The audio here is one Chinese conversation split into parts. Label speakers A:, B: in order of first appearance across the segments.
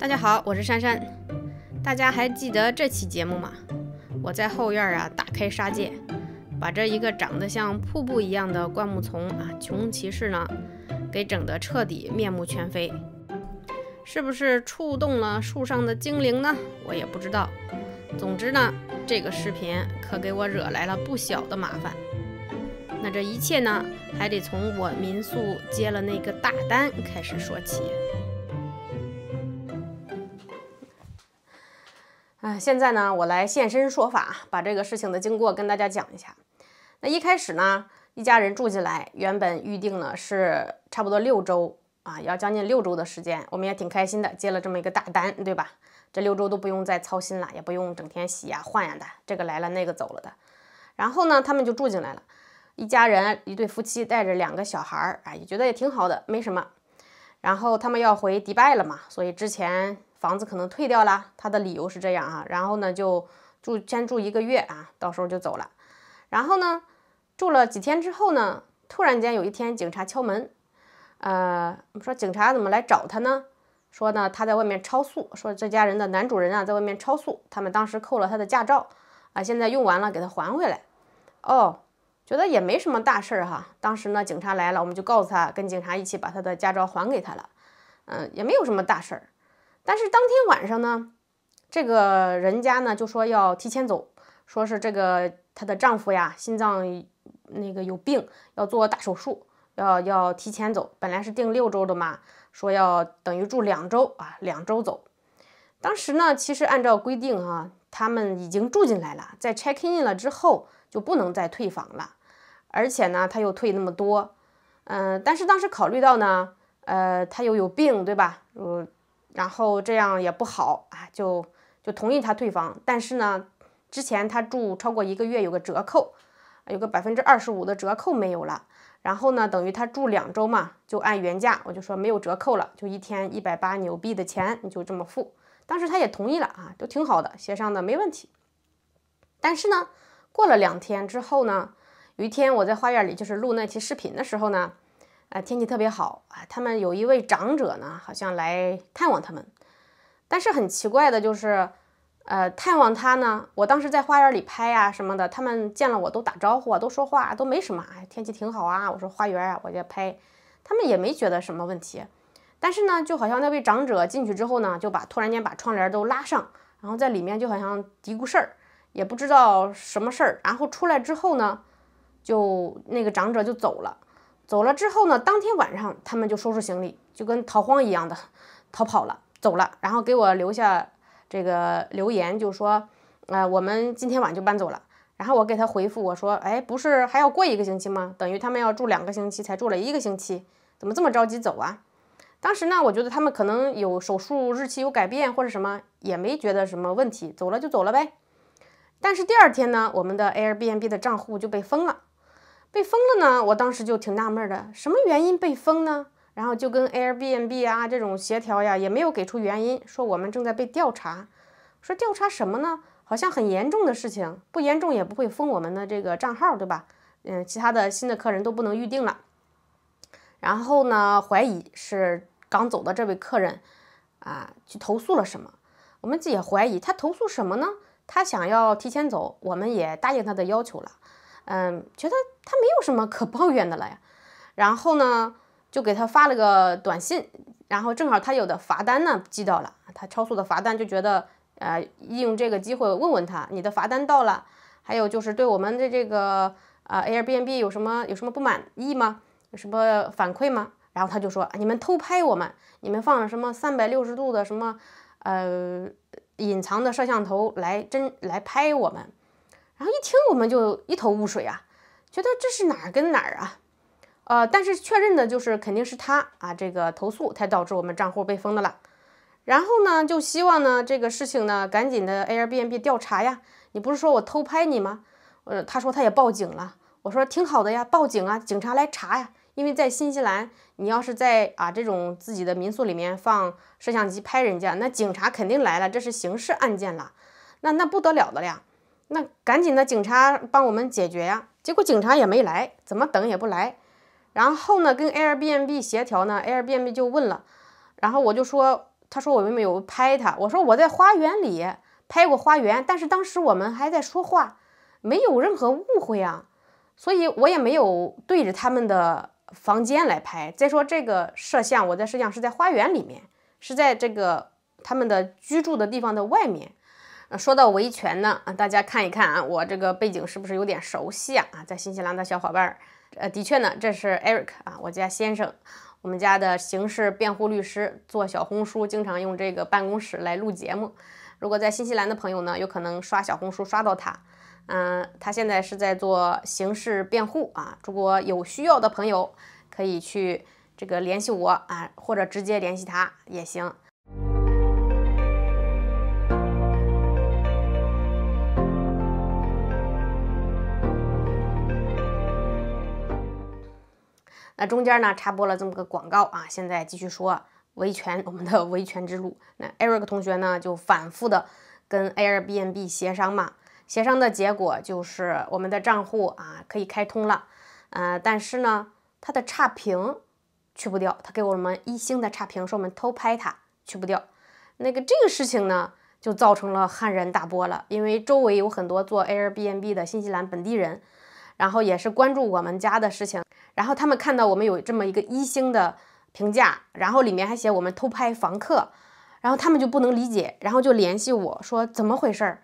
A: 大家好，我是珊珊。大家还记得这期节目吗？我在后院啊大开杀戒，把这一个长得像瀑布一样的灌木丛啊穷骑士呢，给整得彻底面目全非。是不是触动了树上的精灵呢？我也不知道。总之呢，这个视频可给我惹来了不小的麻烦。那这一切呢，还得从我民宿接了那个大单开始说起。啊，现在呢，我来现身说法，把这个事情的经过跟大家讲一下。那一开始呢，一家人住进来，原本预定呢是差不多六周啊，要将近六周的时间，我们也挺开心的，接了这么一个大单，对吧？这六周都不用再操心了，也不用整天洗呀换呀的，这个来了那个走了的。然后呢，他们就住进来了。一家人，一对夫妻带着两个小孩儿啊，也觉得也挺好的，没什么。然后他们要回迪拜了嘛，所以之前房子可能退掉了，他的理由是这样啊。然后呢，就住先住一个月啊，到时候就走了。然后呢，住了几天之后呢，突然间有一天警察敲门，呃，说警察怎么来找他呢？说呢他在外面超速，说这家人的男主人啊在外面超速，他们当时扣了他的驾照啊，现在用完了给他还回来。哦。觉得也没什么大事儿哈，当时呢，警察来了，我们就告诉他，跟警察一起把他的驾照还给他了，嗯，也没有什么大事儿。但是当天晚上呢，这个人家呢就说要提前走，说是这个她的丈夫呀心脏那个有病，要做大手术，要要提前走。本来是定六周的嘛，说要等于住两周啊，两周走。当时呢，其实按照规定哈，他们已经住进来了，在 check in 了之后就不能再退房了。而且呢，他又退那么多，嗯，但是当时考虑到呢，呃，他又有病，对吧？嗯，然后这样也不好啊，就就同意他退房。但是呢，之前他住超过一个月有个折扣，有个百分之二十五的折扣没有了。然后呢，等于他住两周嘛，就按原价，我就说没有折扣了，就一天一百八纽币的钱，你就这么付。当时他也同意了啊，都挺好的，协商的没问题。但是呢，过了两天之后呢？有一天我在花园里就是录那期视频的时候呢，啊天气特别好啊，他们有一位长者呢，好像来探望他们，但是很奇怪的就是，呃探望他呢，我当时在花园里拍呀什么的，他们见了我都打招呼啊，都说话都没什么，哎天气挺好啊，我说花园啊，我就拍，他们也没觉得什么问题，但是呢，就好像那位长者进去之后呢，就把突然间把窗帘都拉上，然后在里面就好像嘀咕事儿，也不知道什么事儿，然后出来之后呢。就那个长者就走了，走了之后呢，当天晚上他们就收拾行李，就跟逃荒一样的逃跑了，走了，然后给我留下这个留言，就说，呃，我们今天晚就搬走了。然后我给他回复，我说，哎，不是还要过一个星期吗？等于他们要住两个星期，才住了一个星期，怎么这么着急走啊？当时呢，我觉得他们可能有手术日期有改变或者什么，也没觉得什么问题，走了就走了呗。但是第二天呢，我们的 Airbnb 的账户就被封了。被封了呢，我当时就挺纳闷的，什么原因被封呢？然后就跟 Airbnb 啊这种协调呀，也没有给出原因，说我们正在被调查。说调查什么呢？好像很严重的事情，不严重也不会封我们的这个账号，对吧？嗯，其他的新的客人都不能预定了。然后呢，怀疑是刚走的这位客人啊去投诉了什么？我们也怀疑他投诉什么呢？他想要提前走，我们也答应他的要求了。嗯，觉得他没有什么可抱怨的了呀，然后呢，就给他发了个短信，然后正好他有的罚单呢寄到了，他超速的罚单就觉得，呃，利用这个机会问问他，你的罚单到了，还有就是对我们的这个啊 Airbnb 有什么有什么不满意吗？有什么反馈吗？然后他就说，你们偷拍我们，你们放了什么三百六十度的什么呃隐藏的摄像头来真来拍我们。然后一听我们就一头雾水啊，觉得这是哪儿跟哪儿啊？呃，但是确认的就是肯定是他啊，这个投诉才导致我们账户被封的了。然后呢，就希望呢这个事情呢赶紧的 Airbnb 调查呀。你不是说我偷拍你吗？呃，他说他也报警了。我说挺好的呀，报警啊，警察来查呀。因为在新西兰，你要是在啊这种自己的民宿里面放摄像机拍人家，那警察肯定来了，这是刑事案件了，那那不得了的呀。那赶紧的，警察帮我们解决呀！结果警察也没来，怎么等也不来。然后呢，跟 Airbnb 协调呢，Airbnb 就问了，然后我就说他说我有没有拍他？我说我在花园里拍过花园，但是当时我们还在说话，没有任何误会啊，所以我也没有对着他们的房间来拍。再说这个摄像，我在摄像是在花园里面，是在这个他们的居住的地方的外面。说到维权呢，啊，大家看一看啊，我这个背景是不是有点熟悉啊？啊，在新西兰的小伙伴儿，呃，的确呢，这是 Eric 啊，我家先生。我们家的刑事辩护律师做小红书，经常用这个办公室来录节目。如果在新西兰的朋友呢，有可能刷小红书刷到他。嗯，他现在是在做刑事辩护啊。如果有需要的朋友，可以去这个联系我啊，或者直接联系他也行。那中间呢插播了这么个广告啊，现在继续说维权，我们的维权之路。那 Eric 同学呢就反复的跟 Airbnb 协商嘛，协商的结果就是我们的账户啊可以开通了，呃，但是呢他的差评去不掉，他给我们一星的差评，说我们偷拍他去不掉。那个这个事情呢就造成了轩然大波了，因为周围有很多做 Airbnb 的新西兰本地人，然后也是关注我们家的事情。然后他们看到我们有这么一个一星的评价，然后里面还写我们偷拍房客，然后他们就不能理解，然后就联系我说怎么回事儿？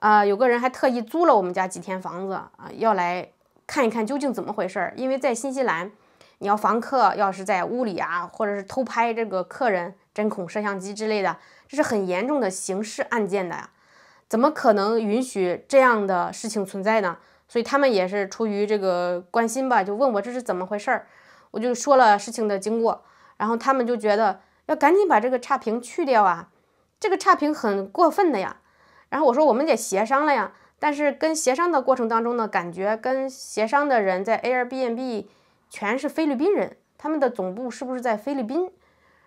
A: 啊，有个人还特意租了我们家几天房子啊，要来看一看究竟怎么回事儿。因为在新西兰，你要房客要是在屋里啊，或者是偷拍这个客人，针孔摄像机之类的，这是很严重的刑事案件的呀，怎么可能允许这样的事情存在呢？所以他们也是出于这个关心吧，就问我这是怎么回事儿，我就说了事情的经过，然后他们就觉得要赶紧把这个差评去掉啊，这个差评很过分的呀。然后我说我们得协商了呀，但是跟协商的过程当中呢，感觉跟协商的人在 Airbnb 全是菲律宾人，他们的总部是不是在菲律宾？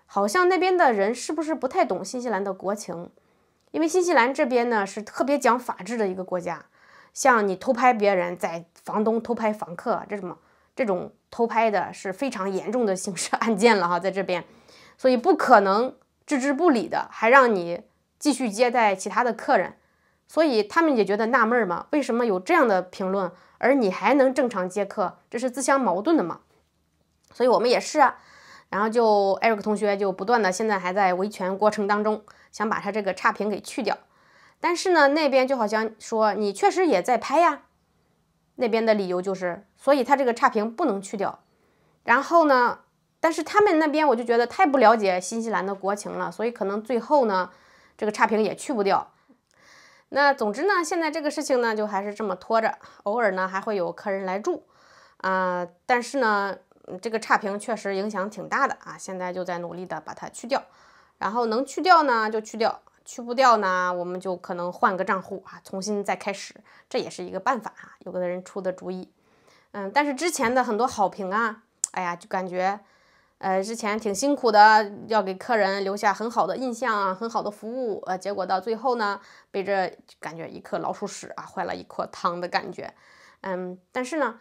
A: 好像那边的人是不是不太懂新西兰的国情？因为新西兰这边呢是特别讲法治的一个国家。像你偷拍别人，在房东偷拍房客，这种这种偷拍的是非常严重的刑事案件了哈，在这边，所以不可能置之不理的，还让你继续接待其他的客人，所以他们也觉得纳闷嘛，为什么有这样的评论，而你还能正常接客，这是自相矛盾的嘛？所以我们也是啊，然后就艾瑞克同学就不断的现在还在维权过程当中，想把他这个差评给去掉。但是呢，那边就好像说你确实也在拍呀，那边的理由就是，所以他这个差评不能去掉。然后呢，但是他们那边我就觉得太不了解新西兰的国情了，所以可能最后呢，这个差评也去不掉。那总之呢，现在这个事情呢，就还是这么拖着，偶尔呢还会有客人来住啊，但是呢，这个差评确实影响挺大的啊，现在就在努力的把它去掉，然后能去掉呢就去掉。去不掉呢，我们就可能换个账户啊，重新再开始，这也是一个办法啊。有的人出的主意，嗯，但是之前的很多好评啊，哎呀，就感觉，呃，之前挺辛苦的，要给客人留下很好的印象啊，很好的服务，呃，结果到最后呢，被这感觉一颗老鼠屎啊，坏了一锅汤的感觉，嗯，但是呢。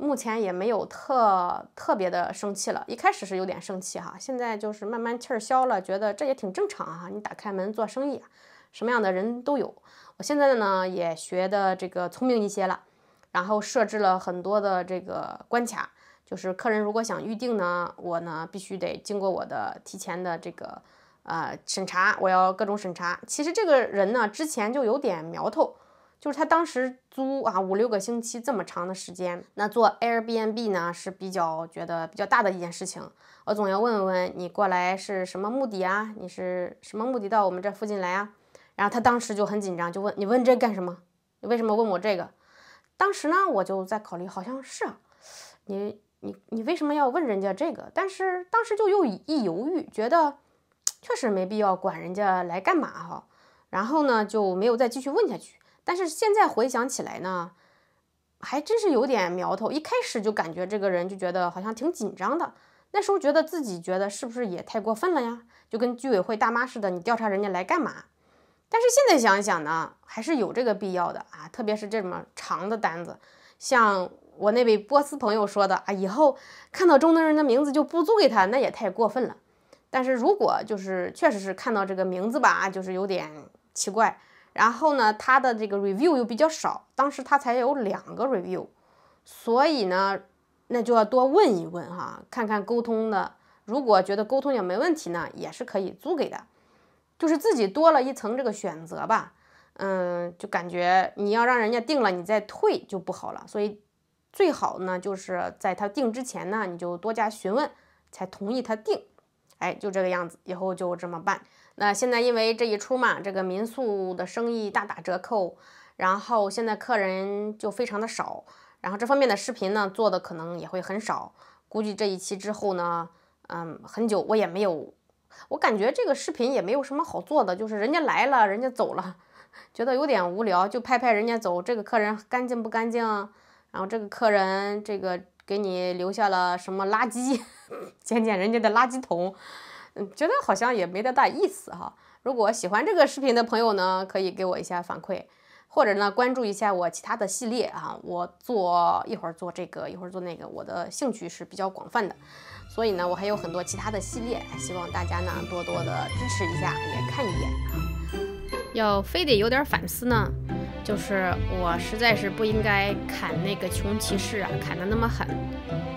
A: 目前也没有特特别的生气了，一开始是有点生气哈，现在就是慢慢气儿消了，觉得这也挺正常啊。你打开门做生意，什么样的人都有。我现在呢也学的这个聪明一些了，然后设置了很多的这个关卡，就是客人如果想预定呢，我呢必须得经过我的提前的这个呃审查，我要各种审查。其实这个人呢之前就有点苗头。就是他当时租啊五六个星期这么长的时间，那做 Airbnb 呢是比较觉得比较大的一件事情。我总要问问你过来是什么目的啊？你是什么目的到我们这附近来啊？然后他当时就很紧张，就问你问这干什么？你为什么问我这个？当时呢我就在考虑，好像是啊，你你你为什么要问人家这个？但是当时就又一犹豫，觉得确实没必要管人家来干嘛哈。然后呢就没有再继续问下去。但是现在回想起来呢，还真是有点苗头。一开始就感觉这个人就觉得好像挺紧张的，那时候觉得自己觉得是不是也太过分了呀？就跟居委会大妈似的，你调查人家来干嘛？但是现在想想呢，还是有这个必要的啊，特别是这么长的单子。像我那位波斯朋友说的啊，以后看到中东人的名字就不租给他，那也太过分了。但是如果就是确实是看到这个名字吧，就是有点奇怪。然后呢，他的这个 review 又比较少，当时他才有两个 review，所以呢，那就要多问一问哈，看看沟通的。如果觉得沟通也没问题呢，也是可以租给的，就是自己多了一层这个选择吧。嗯，就感觉你要让人家定了，你再退就不好了。所以最好呢，就是在他定之前呢，你就多加询问，才同意他定。哎，就这个样子，以后就这么办。那现在因为这一出嘛，这个民宿的生意大打折扣，然后现在客人就非常的少，然后这方面的视频呢做的可能也会很少。估计这一期之后呢，嗯，很久我也没有，我感觉这个视频也没有什么好做的，就是人家来了，人家走了，觉得有点无聊，就拍拍人家走，这个客人干净不干净，然后这个客人这个。给你留下了什么垃圾？捡捡人家的垃圾桶，觉得好像也没多大意思哈。如果喜欢这个视频的朋友呢，可以给我一下反馈，或者呢关注一下我其他的系列啊。我做一会儿做这个，一会儿做那个，我的兴趣是比较广泛的，所以呢我还有很多其他的系列，希望大家呢多多的支持一下，也看一眼啊。要非得有点反思呢。就是我实在是不应该砍那个穷骑士啊，砍得那么狠，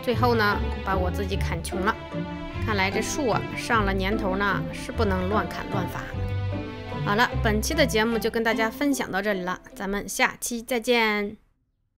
A: 最后呢把我自己砍穷了。看来这树啊上了年头呢是不能乱砍乱伐。好了，本期的节目就跟大家分享到这里了，咱们下期再见。